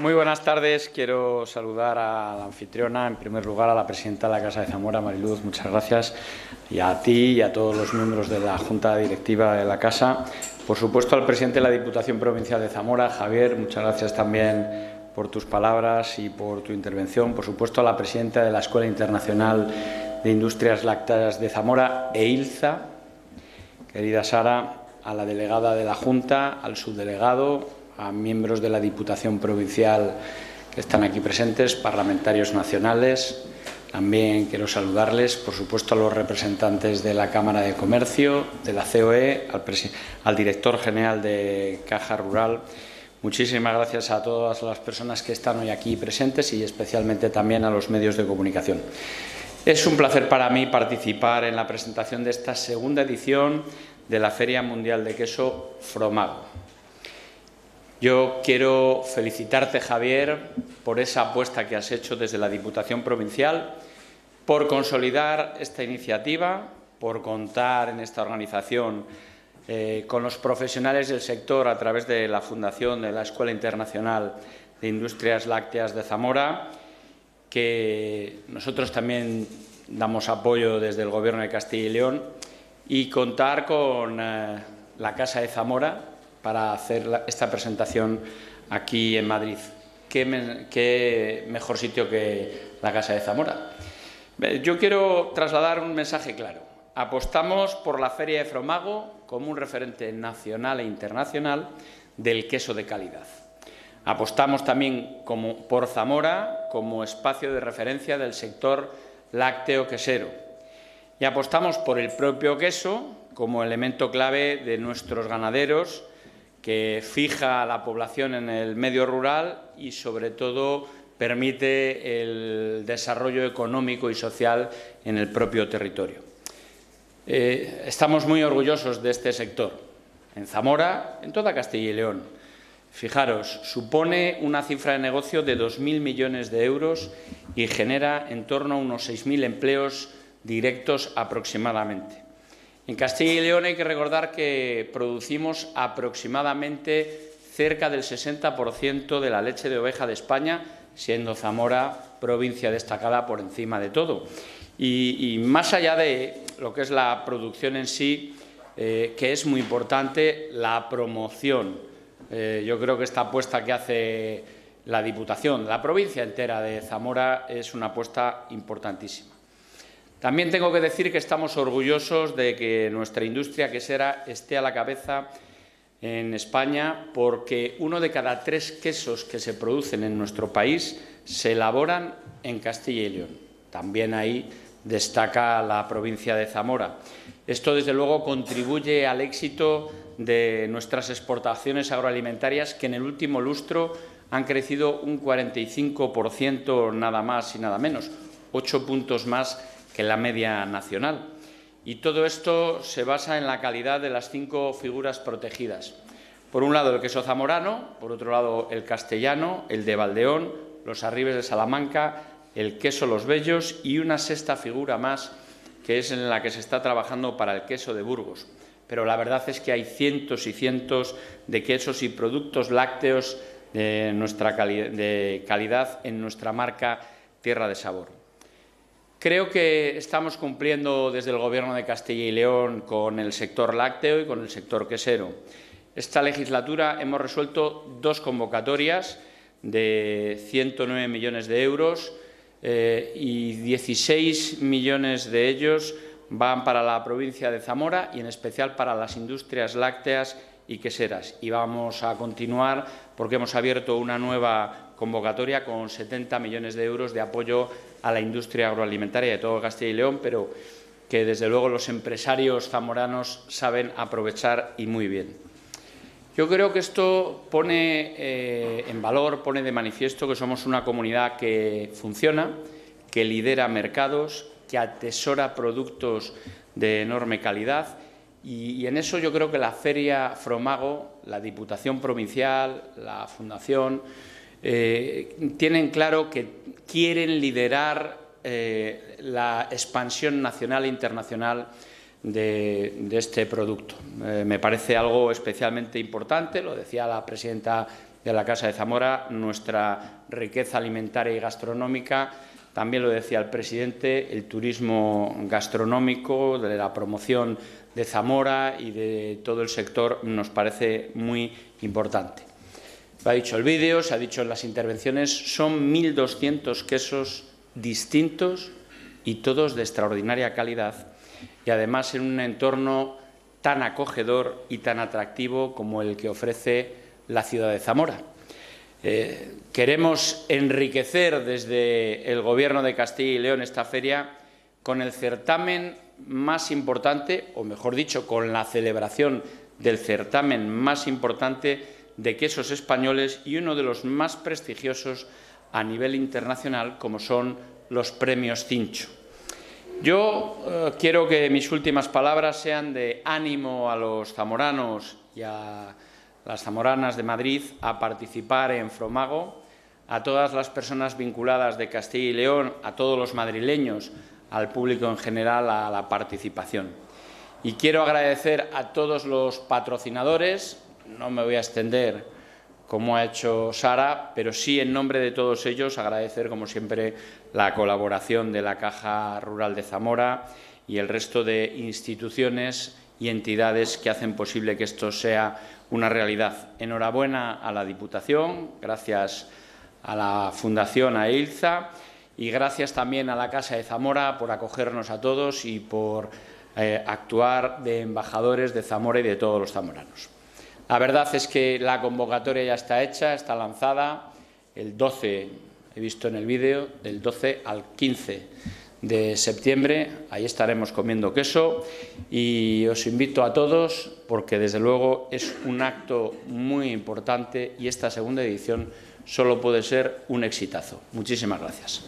Muy buenas tardes. Quiero saludar a la anfitriona, en primer lugar a la presidenta de la Casa de Zamora, Mariluz, muchas gracias, y a ti y a todos los miembros de la Junta Directiva de la Casa. Por supuesto, al presidente de la Diputación Provincial de Zamora, Javier, muchas gracias también por tus palabras y por tu intervención. Por supuesto, a la presidenta de la Escuela Internacional de Industrias Lácteas de Zamora, EILZA, querida Sara, a la delegada de la Junta, al subdelegado, a miembros de la Diputación Provincial que están aquí presentes, parlamentarios nacionales. También quiero saludarles, por supuesto, a los representantes de la Cámara de Comercio, de la COE, al, al director general de Caja Rural. Muchísimas gracias a todas las personas que están hoy aquí presentes y especialmente también a los medios de comunicación. Es un placer para mí participar en la presentación de esta segunda edición de la Feria Mundial de Queso Fromago. Yo quiero felicitarte, Javier, por esa apuesta que has hecho desde la Diputación Provincial, por consolidar esta iniciativa, por contar en esta organización eh, con los profesionales del sector a través de la Fundación de la Escuela Internacional de Industrias Lácteas de Zamora, que nosotros también damos apoyo desde el Gobierno de Castilla y León, y contar con eh, la Casa de Zamora, para hacer esta presentación aquí en Madrid. ¿Qué, mejor sitio que la Casa de Zamora? Yo quiero trasladar un mensaje claro. Apostamos por la Feria de Fromago como un referente nacional e internacional del queso de calidad. Apostamos también como, por Zamora como espacio de referencia del sector lácteo quesero. Y apostamos por el propio queso como elemento clave de nuestros ganaderos que fija a la población en el medio rural y, sobre todo, permite el desarrollo económico y social en el propio territorio. Eh, estamos muy orgullosos de este sector. En Zamora, en toda Castilla y León. Fijaros, supone una cifra de negocio de 2.000 millones de euros y genera en torno a unos 6.000 empleos directos aproximadamente. En Castilla y León hay que recordar que producimos aproximadamente cerca del 60% de la leche de oveja de España, siendo Zamora provincia destacada por encima de todo. Y, más allá de lo que es la producción en sí, eh, que es muy importante, la promoción. Eh, yo creo que esta apuesta que hace la Diputación, la provincia entera de Zamora, es una apuesta importantísima. También tengo que decir que estamos orgullosos de que nuestra industria quesera esté a la cabeza en España porque uno de cada tres quesos que se producen en nuestro país se elaboran en Castilla y León. También ahí destaca la provincia de Zamora. Esto, desde luego, contribuye al éxito de nuestras exportaciones agroalimentarias que en el último lustro han crecido un 45% nada más y nada menos, ocho puntos más que la media nacional. Y todo esto se basa en la calidad de las cinco figuras protegidas. Por un lado el queso zamorano, por otro lado el castellano, el de Valdeón, los arribes de Salamanca, el queso Los Bellos y una sexta figura más que es en la que se está trabajando para el queso de Burgos. Pero la verdad es que hay cientos y cientos de quesos y productos lácteos de, nuestra de calidad en nuestra marca Tierra de Sabor. Creo que estamos cumpliendo desde el Gobierno de Castilla y León con el sector lácteo y con el sector quesero. Esta legislatura hemos resuelto dos convocatorias de 109 millones de euros eh, y 16 millones de ellos van para la provincia de Zamora y en especial para las industrias lácteas y queseras. Y vamos a continuar porque hemos abierto una nueva convocatoria con 70 millones de euros de apoyo a la industria agroalimentaria de todo Castilla y León, pero que desde luego los empresarios zamoranos saben aprovechar y muy bien. Yo creo que esto pone eh, en valor, pone de manifiesto que somos una comunidad que funciona, que lidera mercados, que atesora productos de enorme calidad y, en eso yo creo que la Feria Fromago, la Diputación Provincial, la Fundación, eh, tienen claro que quieren liderar eh, la expansión nacional e internacional de, este producto. Eh, me parece algo especialmente importante, lo decía la presidenta de la Casa de Zamora, nuestra riqueza alimentaria y gastronómica. También lo decía el presidente, el turismo gastronómico, de la promoción de Zamora y de todo el sector nos parece muy importante. Lo ha dicho el vídeo, se ha dicho en las intervenciones, son 1.200 quesos distintos y todos de extraordinaria calidad y además en un entorno tan acogedor y tan atractivo como el que ofrece la ciudad de Zamora. Eh, queremos enriquecer desde el Gobierno de Castilla y León esta feria con el certamen más importante, o mejor dicho, con la celebración del certamen más importante de quesos españoles y uno de los más prestigiosos a nivel internacional, como son los premios Cincho. Yo eh, quiero que mis últimas palabras sean de ánimo a los zamoranos y a las zamoranas de Madrid a participar en Fromago, a todas las personas vinculadas de Castilla y León, a todos los madrileños, al público en general, a la participación. Y quiero agradecer a todos los patrocinadores, no me voy a extender como ha hecho Sara, pero sí en nombre de todos ellos agradecer, como siempre, la colaboración de la Caja Rural de Zamora y el resto de instituciones y entidades que hacen posible que esto sea una realidad. Enhorabuena a la Diputación, gracias a la Fundación AILZA y gracias también a la Casa de Zamora por acogernos a todos y por eh, actuar de embajadores de Zamora y de todos los zamoranos. La verdad es que la convocatoria ya está hecha, está lanzada el 12, he visto en el vídeo, del 12 al 15 de septiembre. Ahí estaremos comiendo queso y os invito a todos porque desde luego es un acto muy importante y esta segunda edición solo puede ser un exitazo. Muchísimas gracias.